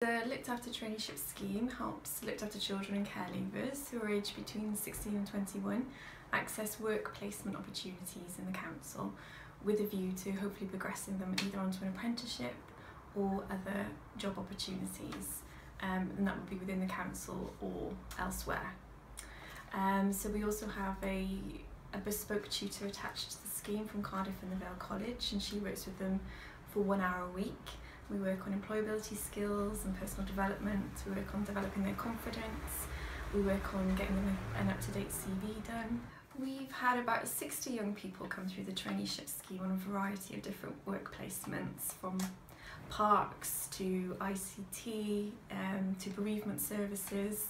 The Looked After Traineeship Scheme helps looked after children and care leavers who are aged between 16 and 21 access work placement opportunities in the council with a view to hopefully progressing them either onto an apprenticeship or other job opportunities um, and that would be within the council or elsewhere. Um, so we also have a, a bespoke tutor attached to the scheme from Cardiff and the Vale College and she works with them for one hour a week we work on employability skills and personal development. We work on developing their confidence. We work on getting them an up-to-date CV done. We've had about 60 young people come through the traineeship scheme on a variety of different work placements from parks to ICT um, to bereavement services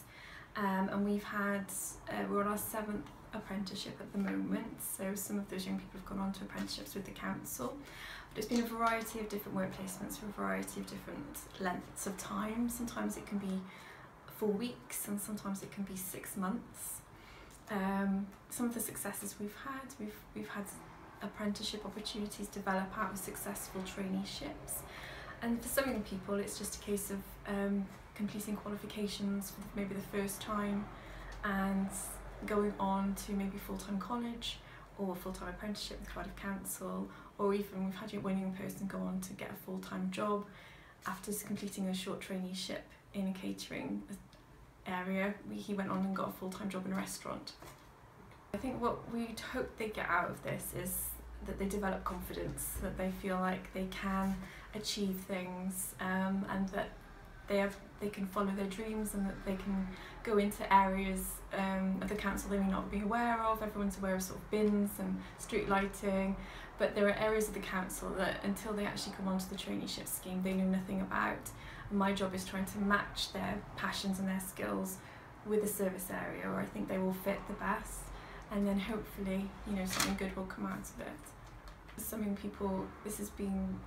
um, and we've had, uh, we're on our seventh apprenticeship at the moment so some of those young people have gone on to apprenticeships with the council but it's been a variety of different work placements for a variety of different lengths of time. Sometimes it can be four weeks and sometimes it can be six months. Um, some of the successes we've had, we've, we've had apprenticeship opportunities develop out of successful traineeships. And for some young people, it's just a case of um, completing qualifications for maybe the first time and going on to maybe full-time college or full-time apprenticeship with Cardiff Council or even we've had one young person go on to get a full-time job after completing a short traineeship in a catering area. He went on and got a full-time job in a restaurant. I think what we'd hope they get out of this is that they develop confidence, that they feel like they can achieve things um, and that they have they can follow their dreams and that they can go into areas um, of the council they may not be aware of. Everyone's aware of sort of bins and street lighting, but there are areas of the council that until they actually come onto the traineeship scheme they know nothing about. My job is trying to match their passions and their skills with a service area where I think they will fit the best and then hopefully you know something good will come out of it. Some people this has been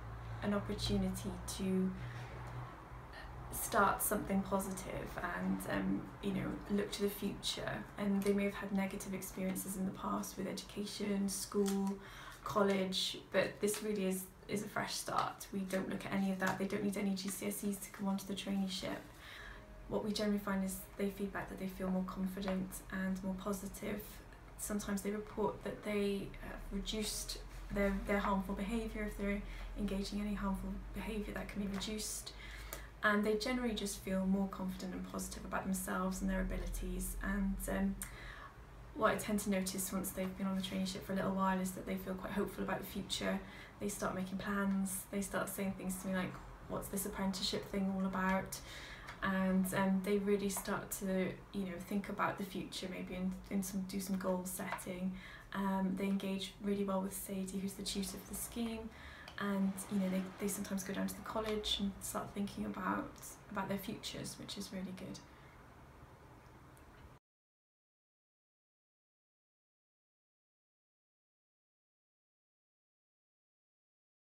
an opportunity to start something positive and um, you know look to the future and they may have had negative experiences in the past with education, school, college but this really is is a fresh start. We don't look at any of that. They don't need any GCSEs to come onto the traineeship. What we generally find is they feedback that they feel more confident and more positive. Sometimes they report that they have reduced their, their harmful behaviour if they're engaging in any harmful behaviour that can be reduced and they generally just feel more confident and positive about themselves and their abilities. And um, what I tend to notice once they've been on the traineeship for a little while is that they feel quite hopeful about the future. They start making plans. They start saying things to me like what's this apprenticeship thing all about? And um, they really start to you know think about the future maybe and, some do some goal setting. Um, they engage really well with Sadie who's the tutor for the scheme and you know they, they sometimes go down to the college and start thinking about about their futures which is really good